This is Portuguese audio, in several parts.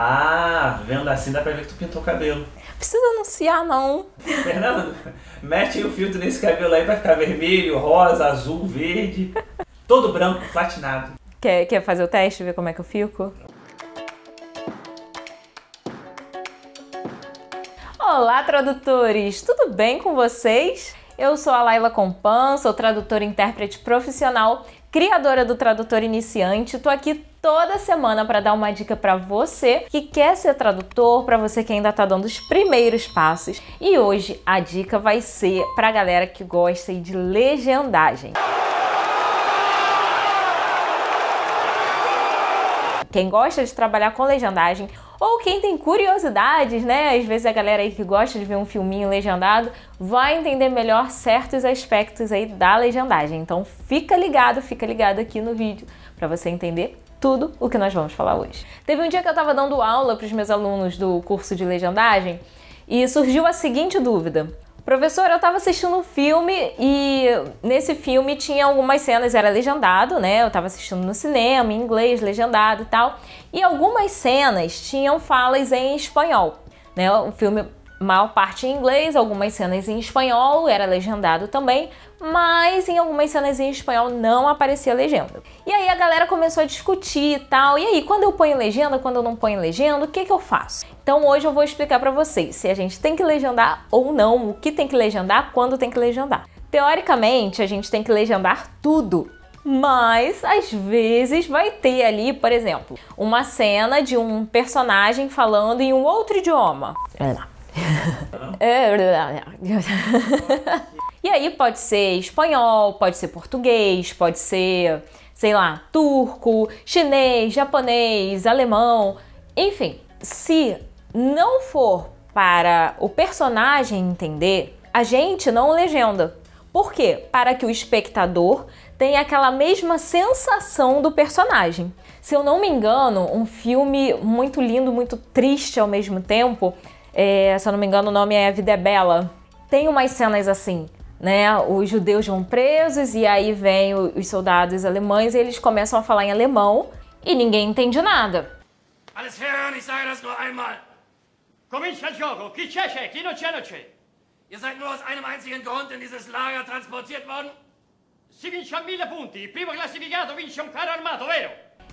Ah, vendo assim dá pra ver que tu pintou o cabelo. Precisa anunciar, não. Fernando, mete aí o filtro nesse cabelo aí pra ficar vermelho, rosa, azul, verde. Todo branco, platinado. Quer, quer fazer o teste, ver como é que eu fico? Olá, tradutores! Tudo bem com vocês? Eu sou a Laila Compan, sou tradutora e intérprete profissional, criadora do Tradutor Iniciante. Estou aqui toda semana para dar uma dica para você que quer ser tradutor, para você que ainda está dando os primeiros passos. E hoje a dica vai ser para a galera que gosta de legendagem. Quem gosta de trabalhar com legendagem ou quem tem curiosidades, né? Às vezes a galera aí que gosta de ver um filminho legendado vai entender melhor certos aspectos aí da legendagem. Então fica ligado, fica ligado aqui no vídeo para você entender tudo o que nós vamos falar hoje. Teve um dia que eu estava dando aula para os meus alunos do curso de legendagem e surgiu a seguinte dúvida: Professor, eu estava assistindo um filme e nesse filme tinha algumas cenas, era legendado, né? Eu estava assistindo no cinema, em inglês, legendado e tal. E algumas cenas tinham falas em espanhol, né? O filme maior parte em inglês, algumas cenas em espanhol, era legendado também, mas em algumas cenas em espanhol não aparecia legenda. E aí a galera começou a discutir e tal. E aí, quando eu ponho legenda, quando eu não ponho legenda, o que, que eu faço? Então hoje eu vou explicar para vocês se a gente tem que legendar ou não, o que tem que legendar, quando tem que legendar. Teoricamente, a gente tem que legendar tudo, mas às vezes vai ter ali, por exemplo, uma cena de um personagem falando em um outro idioma. É lá. e aí pode ser espanhol, pode ser português, pode ser, sei lá, turco, chinês, japonês, alemão, enfim, se não for para o personagem entender, a gente não legenda. Por quê? Para que o espectador tenha aquela mesma sensação do personagem. Se eu não me engano, um filme muito lindo, muito triste ao mesmo tempo, é, se eu não me engano, o nome é A Vida é Bela. Tem umas cenas assim, né? Os judeus vão presos e aí vem os soldados alemães e eles começam a falar em alemão e ninguém entende nada. Alles hören, ich sage das nur einmal. Comincia il gioco. Chi c'è c'è, chi non c'è non c'è. Ihr seid nur aus einem einzigen Grund in dieses Lager transportiert worden? Si vince a mille punti. Il primo classificato vince un carro armato, vero?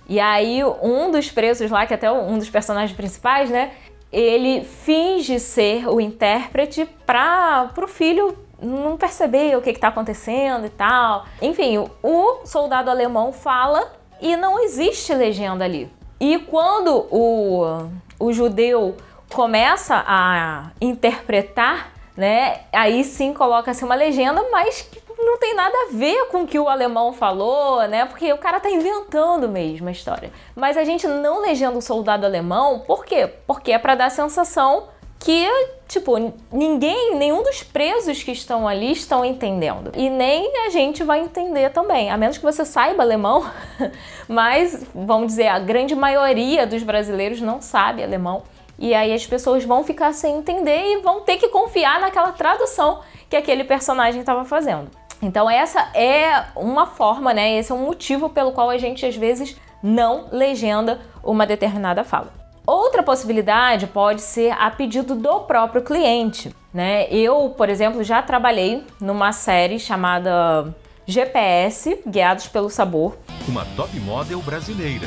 E aí, um dos presos lá, que é até um dos personagens principais, né? Ele finge ser o intérprete para o filho não perceber o que está acontecendo e tal. Enfim, o soldado alemão fala e não existe legenda ali. E quando o, o judeu começa a interpretar, né, aí sim coloca-se uma legenda, mas não tem nada a ver com o que o alemão falou, né? Porque o cara tá inventando mesmo a história. Mas a gente não legenda o soldado alemão, por quê? Porque é para dar a sensação que, tipo, ninguém, nenhum dos presos que estão ali estão entendendo. E nem a gente vai entender também, a menos que você saiba alemão. Mas, vamos dizer, a grande maioria dos brasileiros não sabe alemão. E aí as pessoas vão ficar sem entender e vão ter que confiar naquela tradução que aquele personagem estava fazendo. Então essa é uma forma, né? Esse é um motivo pelo qual a gente às vezes não legenda uma determinada fala. Outra possibilidade pode ser a pedido do próprio cliente, né? Eu, por exemplo, já trabalhei numa série chamada GPS, Guiados pelo Sabor. Uma top model brasileira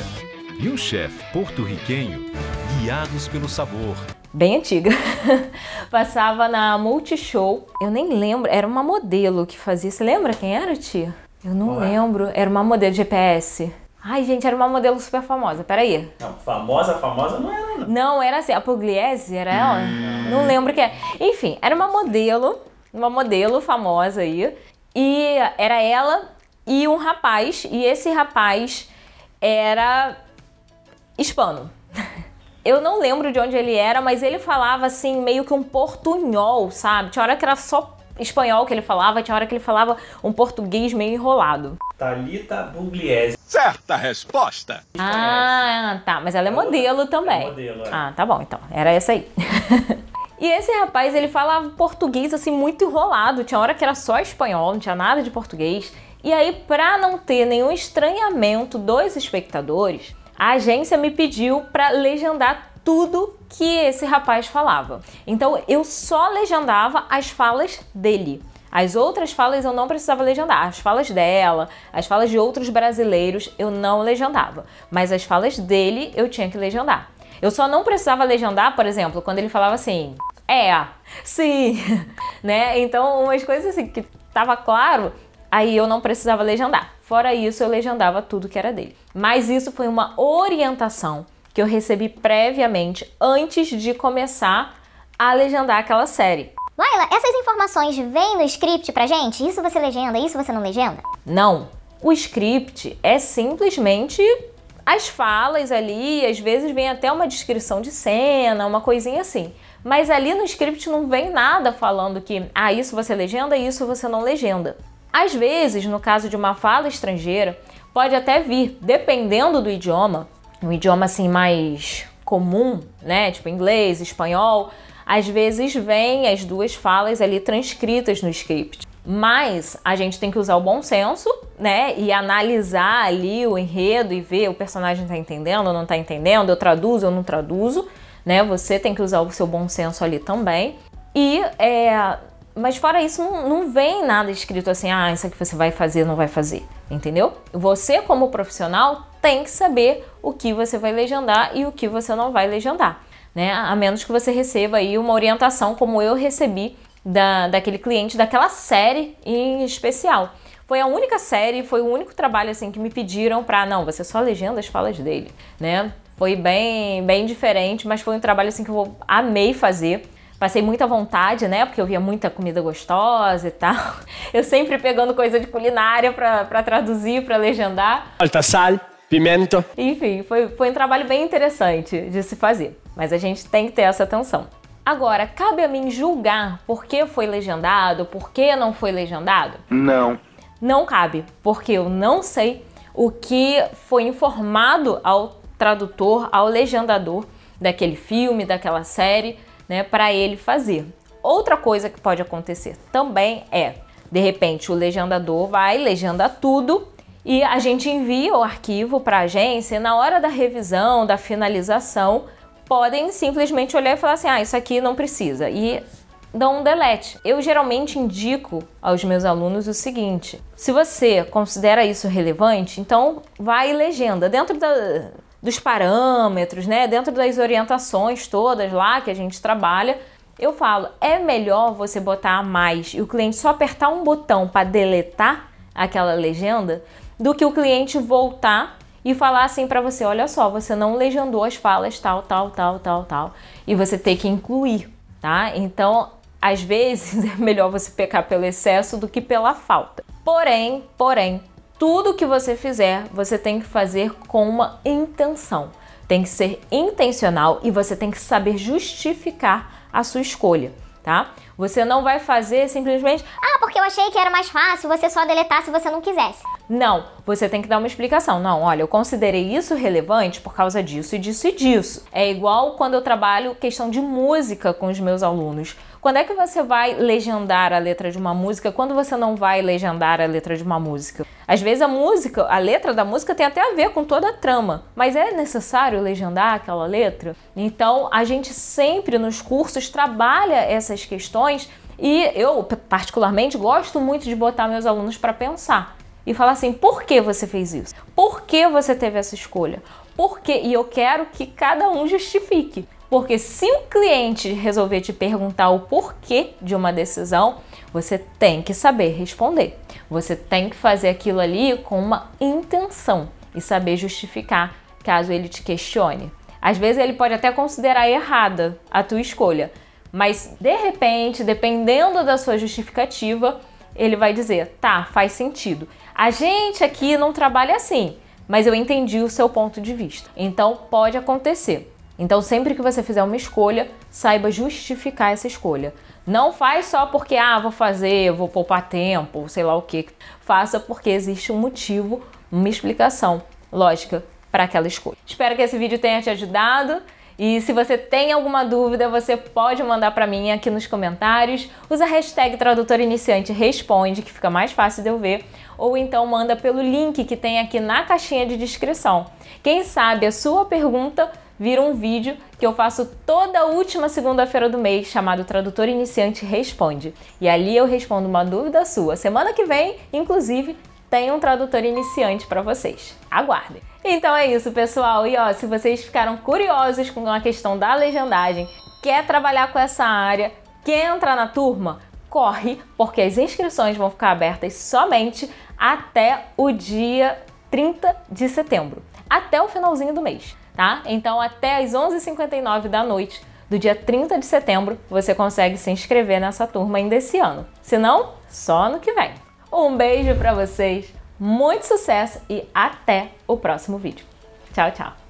e um chefe porto-riquenho, Guiados pelo Sabor bem antiga. Passava na Multishow. Eu nem lembro, era uma modelo que fazia. Você lembra quem era, tia? Eu não Ué. lembro. Era uma modelo de GPS. Ai, gente, era uma modelo super famosa. Peraí. Não, famosa, famosa não era, não. Não, era assim. A Pugliese, era ela? Hum. Não lembro quem é. Enfim, era uma modelo. Uma modelo famosa aí. E era ela e um rapaz. E esse rapaz era hispano. Eu não lembro de onde ele era, mas ele falava assim, meio que um portunhol, sabe? Tinha hora que era só espanhol que ele falava, tinha hora que ele falava um português meio enrolado. Talita Bugliese. Certa resposta. Ah, tá, mas ela é modelo também. É modelo, é. Ah, tá bom, então. Era essa aí. e esse rapaz, ele falava português assim muito enrolado, tinha hora que era só espanhol, não tinha nada de português. E aí, para não ter nenhum estranhamento dos espectadores, a agência me pediu para legendar tudo que esse rapaz falava. Então eu só legendava as falas dele. As outras falas eu não precisava legendar. As falas dela, as falas de outros brasileiros eu não legendava. Mas as falas dele eu tinha que legendar. Eu só não precisava legendar, por exemplo, quando ele falava assim: é, sim, né? Então, umas coisas assim que tava claro, aí eu não precisava legendar. Fora isso, eu legendava tudo que era dele. Mas isso foi uma orientação que eu recebi previamente antes de começar a legendar aquela série. Laila, essas informações vêm no script pra gente? Isso você legenda, isso você não legenda? Não. O script é simplesmente as falas ali, às vezes vem até uma descrição de cena, uma coisinha assim. Mas ali no script não vem nada falando que, ah, isso você legenda, isso você não legenda. Às vezes, no caso de uma fala estrangeira, pode até vir, dependendo do idioma, um idioma assim mais comum, né, tipo inglês, espanhol, às vezes vem as duas falas ali transcritas no script. Mas a gente tem que usar o bom senso, né? E analisar ali o enredo e ver o personagem tá entendendo ou não tá entendendo, eu traduzo ou não traduzo, né? Você tem que usar o seu bom senso ali também. E é, mas fora isso, não, não, vem nada escrito assim, ah, isso aqui você vai fazer, não vai fazer, entendeu? Você, como profissional, tem que saber o que você vai legendar e o que você não vai legendar né? A menos que você receba aí uma orientação como eu recebi da, daquele cliente daquela série em especial. Foi a única série, foi o único trabalho assim que me pediram para não, você só legenda as falas dele, né? Foi bem, bem diferente, mas foi um trabalho assim que eu amei fazer. Passei muita vontade, né? Porque eu via muita comida gostosa e tal. Eu sempre pegando coisa de culinária para traduzir, para legendar. Alta sal, pimenta. Enfim, foi, foi um trabalho bem interessante de se fazer mas a gente tem que ter essa atenção. Agora, cabe a mim julgar por que foi legendado, por que não foi legendado? Não. Não cabe, porque eu não sei o que foi informado ao tradutor, ao legendador daquele filme, daquela série, né, para ele fazer. Outra coisa que pode acontecer também é, de repente, o legendador vai legenda tudo e a gente envia o arquivo para a agência e na hora da revisão, da finalização, podem simplesmente olhar e falar assim: ah, isso aqui não precisa. E dão um delete. Eu geralmente indico aos meus alunos o seguinte: se você considera isso relevante, então vai legenda dentro da, dos parâmetros, né? Dentro das orientações todas lá que a gente trabalha. Eu falo, é melhor você botar mais e o cliente só apertar um botão para deletar aquela legenda do que o cliente voltar e falar assim para você: olha só, você não legendou as falas tal, tal, tal, tal, tal, e você tem que incluir, tá? Então, às vezes é melhor você pecar pelo excesso do que pela falta. Porém, porém, tudo que você fizer, você tem que fazer com uma intenção. Tem que ser intencional e você tem que saber justificar a sua escolha, tá? Você não vai fazer simplesmente, ah, porque eu achei que era mais fácil você só deletar se você não quisesse. Não, você tem que dar uma explicação. Não, olha, eu considerei isso relevante por causa disso e disso e disso. É igual quando eu trabalho questão de música com os meus alunos. Quando é que você vai legendar a letra de uma música quando você não vai legendar a letra de uma música? Às vezes a música, a letra da música tem até a ver com toda a trama, mas é necessário legendar aquela letra? Então a gente sempre nos cursos trabalha essas questões e eu, particularmente, gosto muito de botar meus alunos para pensar e falar assim: por que você fez isso? Por que você teve essa escolha? Por quê? E eu quero que cada um justifique. Porque se o cliente resolver te perguntar o porquê de uma decisão, você tem que saber responder. Você tem que fazer aquilo ali com uma intenção e saber justificar caso ele te questione. Às vezes ele pode até considerar errada a tua escolha, mas de repente, dependendo da sua justificativa, ele vai dizer: "Tá, faz sentido. A gente aqui não trabalha assim, mas eu entendi o seu ponto de vista". Então pode acontecer. Então, sempre que você fizer uma escolha, saiba justificar essa escolha. Não faz só porque, ah, vou fazer, vou poupar tempo, sei lá o que. Faça porque existe um motivo, uma explicação lógica para aquela escolha. Espero que esse vídeo tenha te ajudado. E se você tem alguma dúvida, você pode mandar para mim aqui nos comentários. Usa a hashtag Tradutor Iniciante Responde, que fica mais fácil de eu ver. Ou então manda pelo link que tem aqui na caixinha de descrição. Quem sabe a sua pergunta vira um vídeo que eu faço toda última segunda-feira do mês, chamado Tradutor Iniciante Responde. E ali eu respondo uma dúvida sua. Semana que vem, inclusive, tem um tradutor iniciante para vocês. Aguardem. Então é isso, pessoal. E ó, se vocês ficaram curiosos com a questão da legendagem, quer trabalhar com essa área, quer entrar na turma, corre, porque as inscrições vão ficar abertas somente até o dia 30 de setembro, até o finalzinho do mês, tá? Então até as 11h59 da noite do dia 30 de setembro você consegue se inscrever nessa turma ainda esse ano. Se não, só ano que vem. Um beijo para vocês, muito sucesso e até o próximo vídeo. Tchau, tchau!